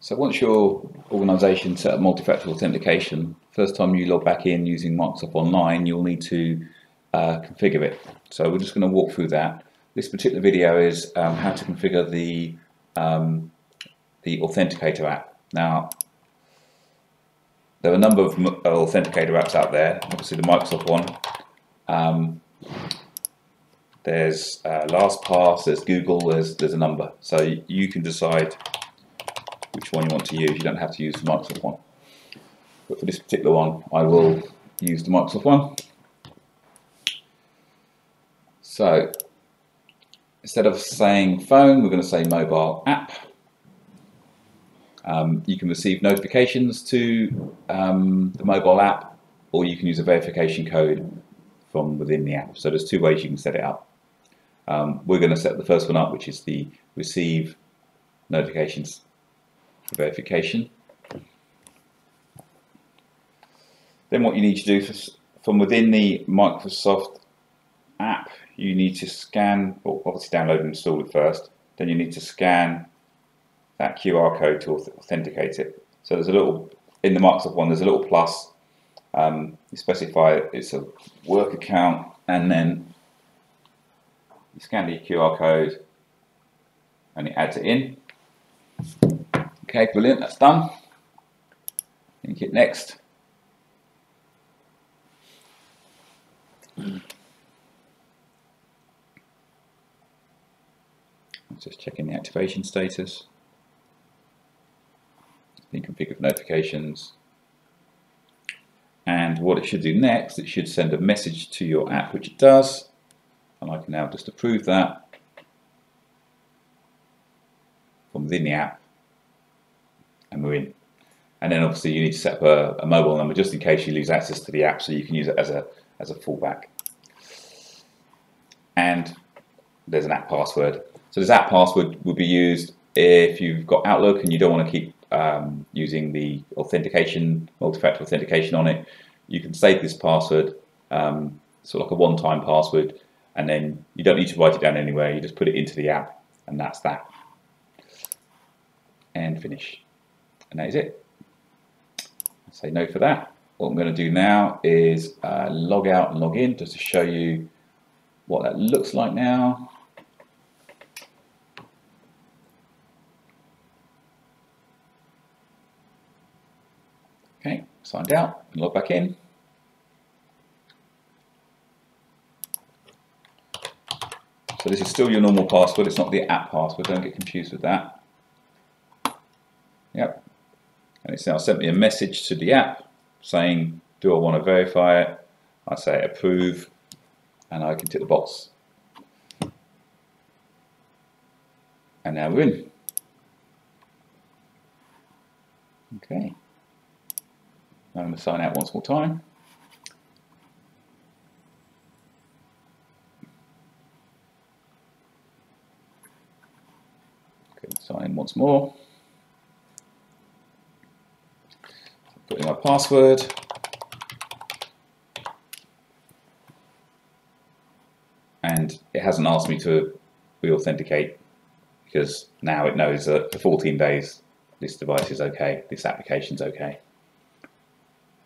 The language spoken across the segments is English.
So once your organisation set up multi-factor authentication, first time you log back in using Microsoft Online, you'll need to uh, configure it. So we're just going to walk through that. This particular video is um, how to configure the um, the Authenticator app. Now, there are a number of Authenticator apps out there. Obviously, the Microsoft one. Um, there's uh, LastPass, there's Google, there's there's a number. So you can decide which one you want to use. You don't have to use the Microsoft one. But for this particular one, I will use the Microsoft one. So instead of saying phone, we're going to say mobile app. Um, you can receive notifications to um, the mobile app, or you can use a verification code from within the app. So there's two ways you can set it up. Um, we're going to set the first one up, which is the receive notifications verification. Then what you need to do from within the Microsoft app, you need to scan, obviously download and install it first, then you need to scan that QR code to authenticate it. So there's a little, in the Microsoft one, there's a little plus, um, you specify it's a work account and then you scan the QR code and it adds it in. Okay, brilliant, that's done. Then hit next. Let's just checking the activation status. Then configure notifications. And what it should do next, it should send a message to your app, which it does. And I can now just approve that from within the app and. And then obviously you need to set up a, a, mobile number just in case you lose access to the app so you can use it as a, as a fallback. And there's an app password. So this app password will be used if you've got Outlook and you don't want to keep um, using the authentication, multi-factor authentication on it. You can save this password, um, sort of like a one-time password, and then you don't need to write it down anywhere. You just put it into the app, and that's that. And finish and that is it. say no for that. What I'm going to do now is uh, log out and log in just to show you what that looks like now. Okay, signed out and log back in. So this is still your normal password, it's not the app password, don't get confused with that. Yep, and it's now sent me a message to the app saying do I want to verify it? I say approve and I can tick the box. And now we're in. Okay. I'm going to sign out once more time. Okay, sign in once more put in my password. And it hasn't asked me to re-authenticate because now it knows that for 14 days this device is okay, this application is okay.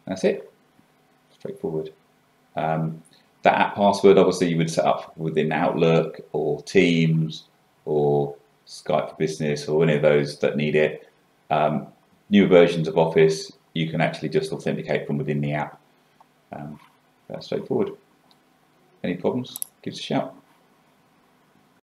That's it, straightforward. Um, that app password obviously you would set up within Outlook or Teams or Skype for Business or any of those that need it. Um, newer versions of Office you can actually just authenticate from within the app. Um, that's straightforward. Any problems? Give us a shout.